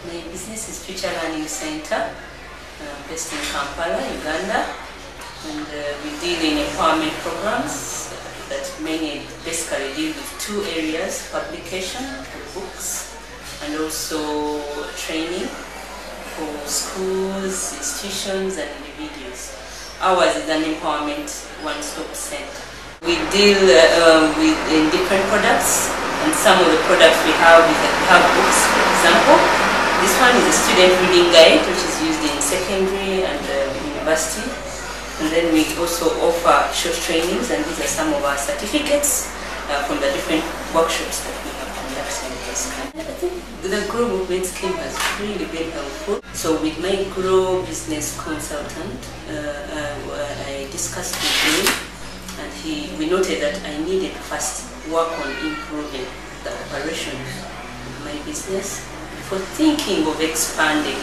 My business is Future Learning Center, uh, based in Kampala, Uganda, and uh, we deal in empowerment programs that mainly basically deal with two areas: publication for books, and also training for schools, institutions, and individuals. Ours is an empowerment one-stop center. We deal uh, um, with in different products, and some of the products we have is that we have books, for example. This one is a student reading guide, which is used in secondary and uh, university. And then we also offer short trainings, and these are some of our certificates uh, from the different workshops that we have conducted this. I think the Grow Movement Scheme has really been helpful. So with my Grow Business Consultant, uh, I discussed with him, and he, we noted that I needed first work on improving the operations of my business for thinking of expanding.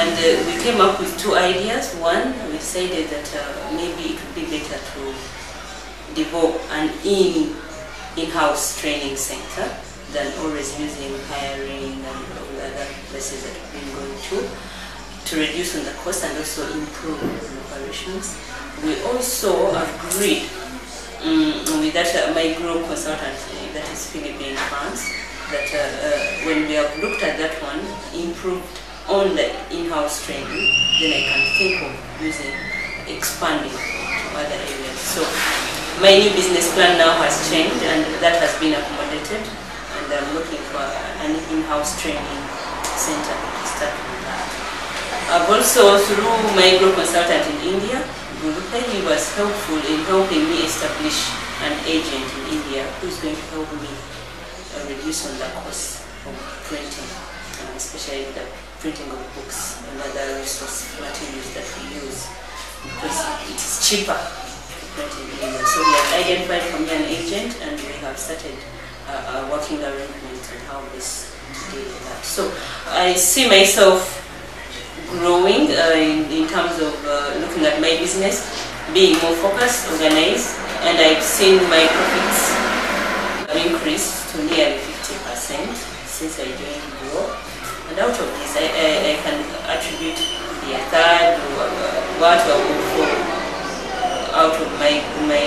And uh, we came up with two ideas. One, we decided that uh, maybe it would be better to develop an in in-house training center than always using hiring and all the other places that we've been going to to reduce on the cost and also improve the operations. We also agreed um, with that uh, my group consultant uh, that is Philippine France that uh, uh, when we have looked at that one, improved on the in-house training, then I can think of using, expanding to other areas. So my new business plan now has changed and that has been accommodated and I'm looking for an in-house training center to start with that. I've also, through my group consultant in India, he was helpful in helping me establish an agent in India who is going to help me uh, reduce on the cost of printing, uh, especially the printing of books and other resource materials that we use because it is cheaper to print in India. So we have identified me an agent and we have started uh, a working arrangement on how best to deal with that. So I see myself growing uh, in, in terms of uh, looking at my business, being more focused, organized, and I've seen my profits increase to nearly 50% since I joined Grow. And out of this, I, I, I can attribute the third uh, what I would fall out of my, my,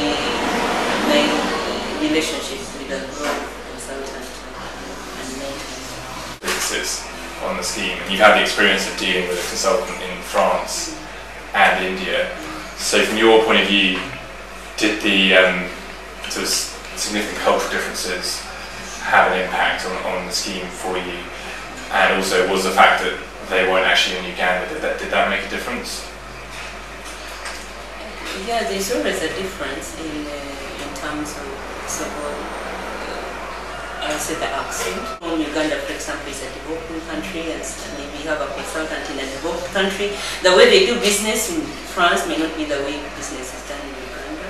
my relationship with the Grow consultant and mentor. on the scheme, and you've had the experience of dealing with a consultant in France and India. So, from your point of view, did the um, sort of significant cultural differences have an impact on, on the scheme for you? And also, was the fact that they weren't actually in Uganda did that did that make a difference? Yeah, there's always a difference in, uh, in terms of so, uh, I say the accent. From Uganda, for example, is a developing country, and maybe you have a consultant in a developed country. The way they do business in France may not be the way business is done in Uganda.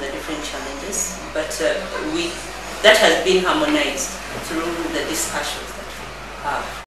The different challenges, but uh, we that has been harmonized through the discussions that we have.